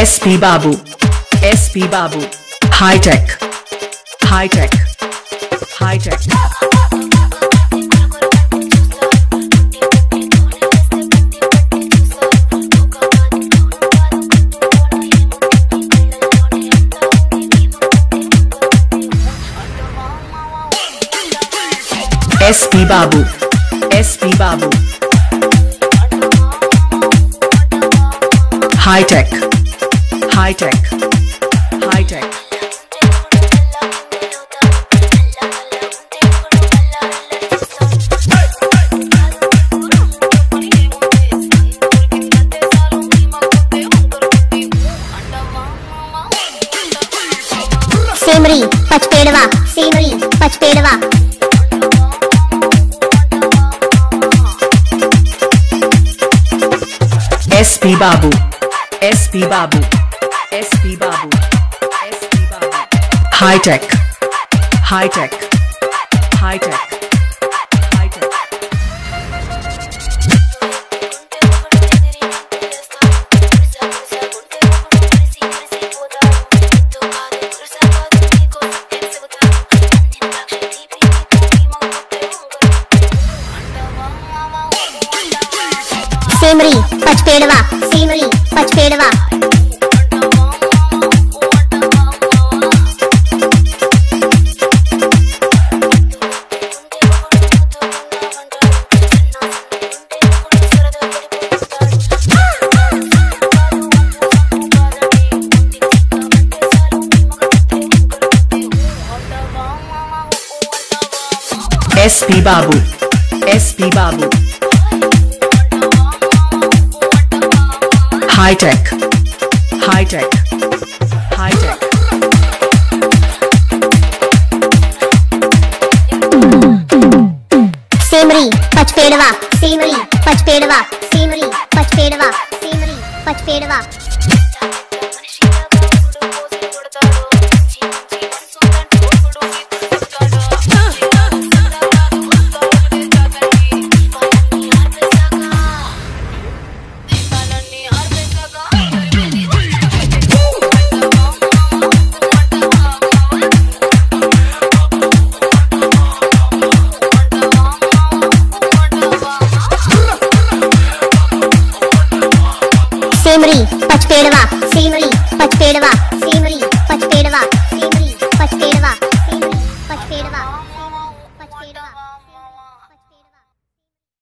S P Babu S P Babu hi tech hi tech hi tech S P Babu S P Babu hi tech high tech. High tech. Simri Pachpedwa Simri Pachpedwa SP Babu SP Babu SP Babu. High tech. High tech. High tech. High tech. Pachpedwa Semri Pachpedwa Babu. SP Babu. High tech. High tech. High tech. Semri Pachpedwa Semri Pachpedwa Semri Pachpedwa Semri Pachpedwa Simri Pachpedwa Simri Pachpedwa Simri Pachpedwa Simri Pachpedwa